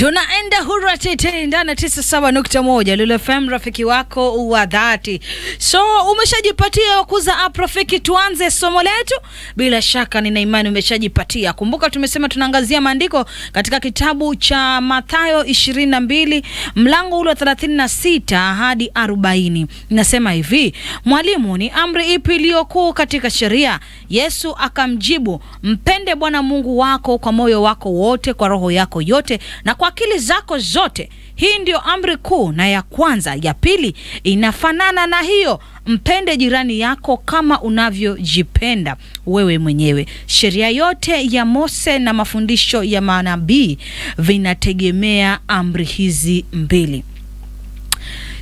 Jonah and Tete ndani tisa saba nukta moja Lulu FM, rafiki wako wa dhati. So umeshajipatia kuza app rafiki, tuanze somo letu. Bila shaka nina imani umeshajipatia. Kumbuka tumesema tunaangazia maandiko katika kitabu cha Mathayo ishirini na mbili mlango ule wa thelathini na sita hadi arobaini Nasema hivi, mwalimu, ni amri ipi iliyokuu katika sheria? Yesu akamjibu, mpende Bwana Mungu wako kwa moyo wako wote, kwa roho yako yote na kwa akili zako zote. Hii ndiyo amri kuu na ya kwanza. Ya pili inafanana na hiyo, mpende jirani yako kama unavyojipenda wewe mwenyewe. Sheria yote ya Mose na mafundisho ya manabii vinategemea amri hizi mbili.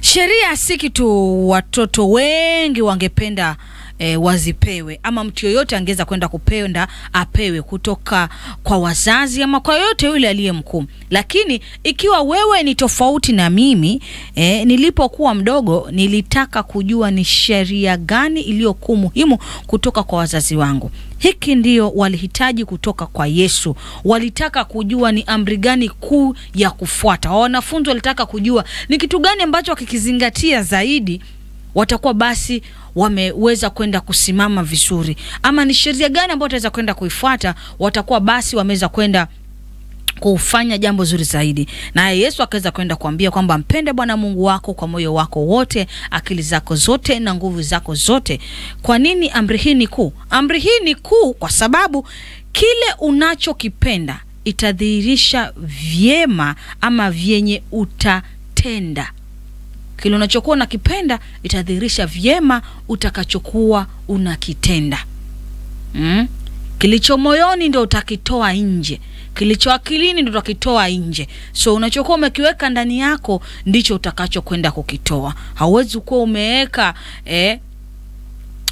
Sheria si kitu watoto wengi wangependa E, wazipewe ama mtu yoyote angeweza kwenda kupenda apewe kutoka kwa wazazi ama kwa yoyote yule aliye mkuu. Lakini ikiwa wewe ni tofauti na mimi e, nilipokuwa mdogo nilitaka kujua ni sheria gani iliyokuu muhimu kutoka kwa wazazi wangu. Hiki ndio walihitaji kutoka kwa Yesu. Walitaka kujua ni amri gani kuu ya kufuata. Wanafunzi walitaka kujua ni kitu gani ambacho wakikizingatia zaidi watakuwa basi wameweza kwenda kusimama vizuri, ama ni sheria gani ambayo wataweza kwenda kuifuata, watakuwa basi wameweza kwenda kufanya jambo zuri zaidi. Naye Yesu akaweza kwenda kuambia kwamba mpende Bwana Mungu wako kwa moyo wako wote, akili zako zote na nguvu zako zote. Kwa nini amri hii ni kuu? Amri hii ni kuu kwa sababu kile unachokipenda itadhihirisha vyema ama vyenye utatenda kile unachokuwa unakipenda itadhihirisha vyema utakachokuwa unakitenda. Mm? Kilicho moyoni ndio utakitoa nje, kilicho akilini ndio utakitoa nje. So unachokuwa umekiweka ndani yako ndicho utakachokwenda kukitoa. Hauwezi kuwa umeweka eh,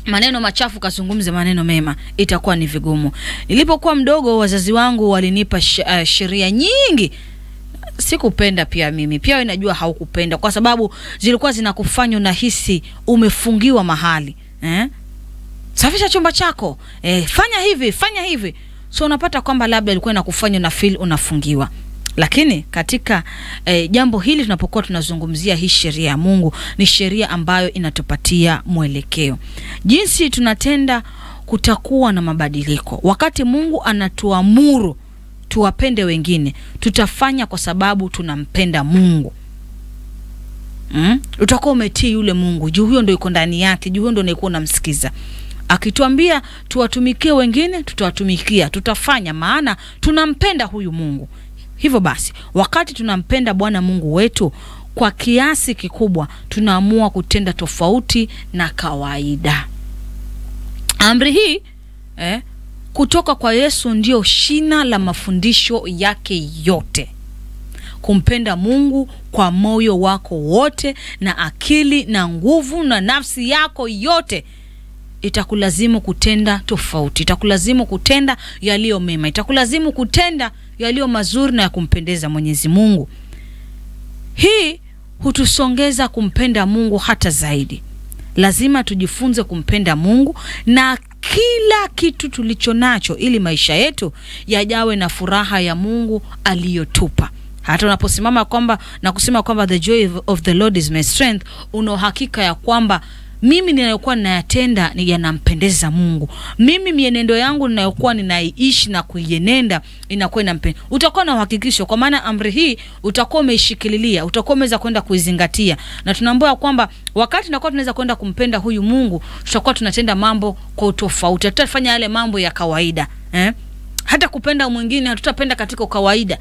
maneno machafu kazungumze maneno mema, itakuwa ni vigumu. Nilipokuwa mdogo, wazazi wangu walinipa uh, sheria nyingi sikupenda pia mimi pia inajua haukupenda kwa sababu zilikuwa zinakufanya unahisi umefungiwa mahali eh? Safisha chumba chako eh, fanya hivi fanya hivi, so unapata kwamba labda ilikuwa inakufanya una feel unafungiwa. Lakini katika eh, jambo hili tunapokuwa tunazungumzia hii sheria ya Mungu, ni sheria ambayo inatupatia mwelekeo jinsi tunatenda. Kutakuwa na mabadiliko wakati Mungu anatuamuru tuwapende wengine, tutafanya kwa sababu tunampenda Mungu. Mm? Utakuwa umetii yule Mungu juu huyo ndio iko ndani yake, juu huyo ndio unaikuwa unamsikiza. Akituambia tuwatumikie wengine, tutawatumikia, tutafanya, maana tunampenda huyu Mungu. Hivyo basi, wakati tunampenda Bwana Mungu wetu kwa kiasi kikubwa, tunaamua kutenda tofauti na kawaida. Amri hii eh, kutoka kwa Yesu ndio shina la mafundisho yake yote. Kumpenda Mungu kwa moyo wako wote na akili na nguvu na nafsi yako yote, itakulazimu kutenda tofauti, itakulazimu kutenda yaliyo mema, itakulazimu kutenda yaliyo mazuri na ya kumpendeza Mwenyezi Mungu. Hii hutusongeza kumpenda Mungu hata zaidi. Lazima tujifunze kumpenda Mungu na kila kitu tulicho nacho ili maisha yetu yajawe na furaha ya Mungu aliyotupa. Hata unaposimama kwamba na kusema kwamba the joy of the Lord is my strength, una uhakika ya kwamba mimi ninayokuwa ninayatenda ni yanampendeza Mungu. Mimi mienendo yangu ninayokuwa ninaiishi na kuienenda inakuwa inampendeza. Utakuwa na uhakikisho, kwa maana amri hii utakuwa umeishikililia, utakuwa umeweza kwenda kuizingatia, na tunaambiwa kwamba wakati tunakuwa tunaweza kwenda kumpenda huyu Mungu, tutakuwa tunatenda mambo kwa utofauti, hatutafanya yale mambo ya kawaida eh? Hata kupenda mwingine hatutapenda katika kawaida,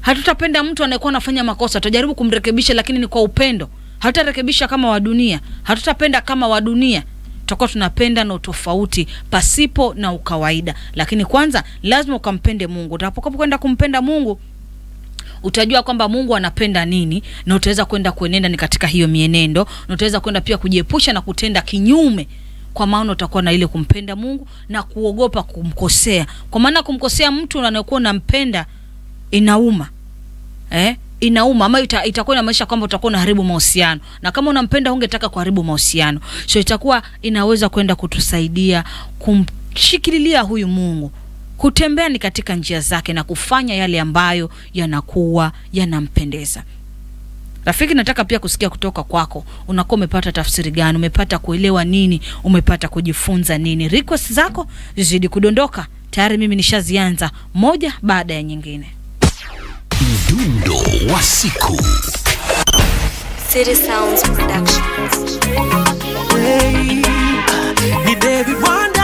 hatutapenda mtu anayekuwa anafanya makosa, tutajaribu kumrekebisha, lakini ni kwa upendo hatutarekebisha kama wa dunia, hatutapenda kama wa dunia. Tutakuwa tunapenda na utofauti pasipo na ukawaida. Lakini kwanza lazima ukampende Mungu. Utakapokuwa kwenda kumpenda Mungu, utajua kwamba Mungu anapenda nini, na utaweza kwenda kuenenda ni katika hiyo mienendo, na utaweza kwenda pia kujiepusha na kutenda kinyume, kwa maana utakuwa na ile kumpenda Mungu na kuogopa kumkosea, kwa maana kumkosea mtu anayekuwa unampenda inauma eh? Inauma ama ita, itakuwa inamaanisha kwamba utakuwa unaharibu mahusiano, na kama unampenda ungetaka kuharibu mahusiano, so itakuwa inaweza kwenda kutusaidia kumshikililia huyu Mungu kutembea ni katika njia zake na kufanya yale ambayo yanakuwa yanampendeza. Rafiki, nataka pia kusikia kutoka kwako, unakuwa umepata tafsiri gani? Umepata kuelewa nini? Umepata kujifunza nini? Request zako zizidi kudondoka, tayari mimi nishazianza moja baada ya nyingine. Mdundo wa siku. City Sounds Productions. Ni David Wanda